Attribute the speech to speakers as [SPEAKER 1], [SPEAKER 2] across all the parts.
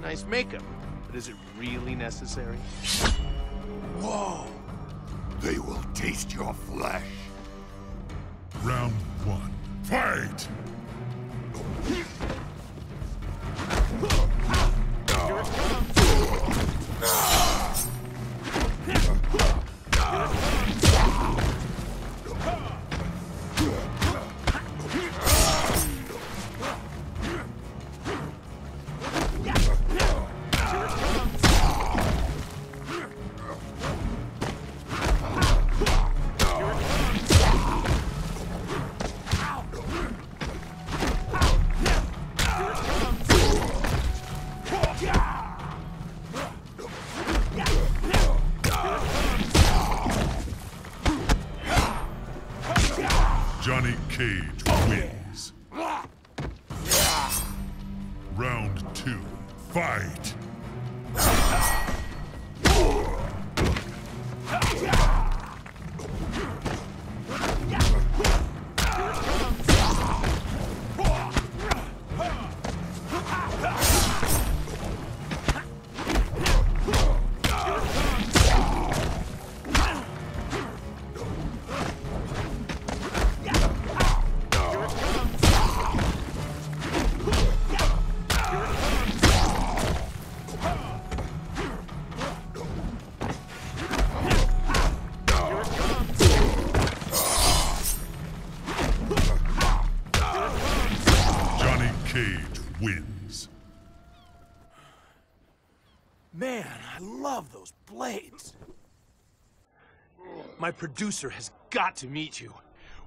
[SPEAKER 1] Nice makeup, but is it really necessary?
[SPEAKER 2] Whoa! They will taste your flesh.
[SPEAKER 3] Johnny Cage wins. Round two. Fight! Cage wins.
[SPEAKER 1] Man, I love those blades. My producer has got to meet you.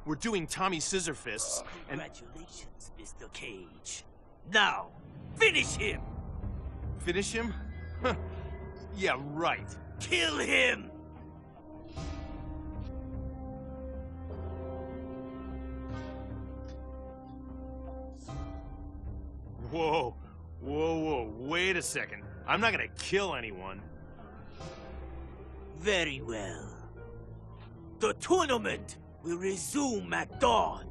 [SPEAKER 1] We're doing Tommy Scissorfists, and
[SPEAKER 4] Congratulations, Mr. Cage. Now, finish him!
[SPEAKER 1] finish him? Huh. yeah, right.
[SPEAKER 4] Kill him!
[SPEAKER 1] Whoa, whoa, whoa, wait a second. I'm not gonna kill anyone.
[SPEAKER 4] Very well. The tournament will resume at dawn.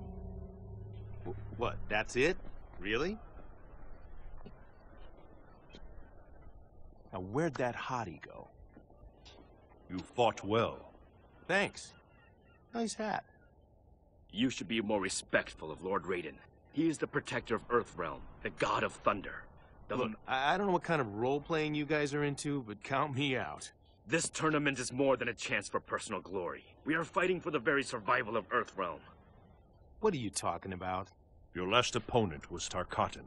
[SPEAKER 1] Wh- What, that's it? Really? Now, where'd that hottie go?
[SPEAKER 5] You fought well.
[SPEAKER 1] Thanks. Nice hat.
[SPEAKER 6] You should be more respectful of Lord Raiden. He is the protector of Earthrealm, the god of thunder. The
[SPEAKER 1] Look, I I don't know what kind of role-playing you guys are into, but count me out.
[SPEAKER 6] This tournament is more than a chance for personal glory. We are fighting for the very survival of Earthrealm.
[SPEAKER 1] What are you talking about?
[SPEAKER 5] Your last opponent was Tarkatan.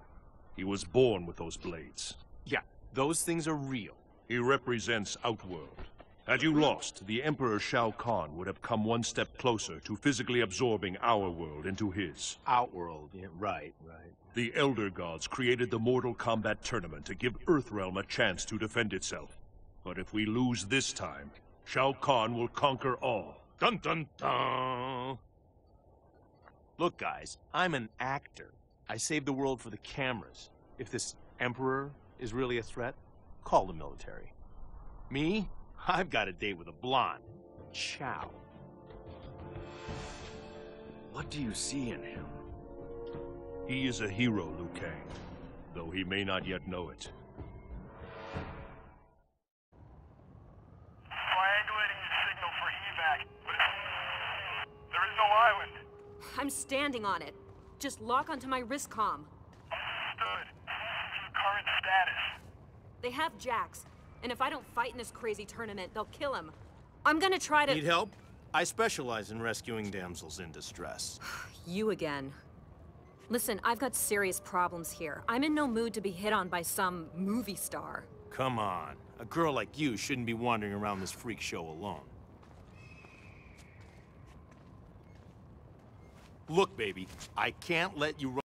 [SPEAKER 5] He was born with those blades.
[SPEAKER 1] Yeah, those things are real.
[SPEAKER 5] He represents Outworld. Had you lost, the Emperor Shao Kahn would have come one step closer to physically absorbing our world into his.
[SPEAKER 1] Outworld, yeah, right, right.
[SPEAKER 5] The Elder Gods created the Mortal Kombat Tournament to give Earthrealm a chance to defend itself. But if we lose this time, Shao Kahn will conquer all.
[SPEAKER 1] Dun dun dun! Look, guys, I'm an actor. I save the world for the cameras. If this Emperor is really a threat, call the military. Me? I've got a date with a blonde. Chow.
[SPEAKER 6] What do you see in him?
[SPEAKER 5] He is a hero, Liu Kang, though he may not yet know it.
[SPEAKER 7] Triangulating the signal for evac, there is no island.
[SPEAKER 8] I'm standing on it. Just lock onto my wrist comm.
[SPEAKER 7] Understood. Current status.
[SPEAKER 8] They have Jax, and if I don't fight in this crazy tournament, they'll kill him. I'm gonna try to.
[SPEAKER 1] Need help? I specialize in rescuing damsels in distress.
[SPEAKER 8] You again. Listen, I've got serious problems here. I'm in no mood to be hit on by some movie star.
[SPEAKER 1] Come on. A girl like you shouldn't be wandering around this freak show alone. Look, baby, I can't let you run.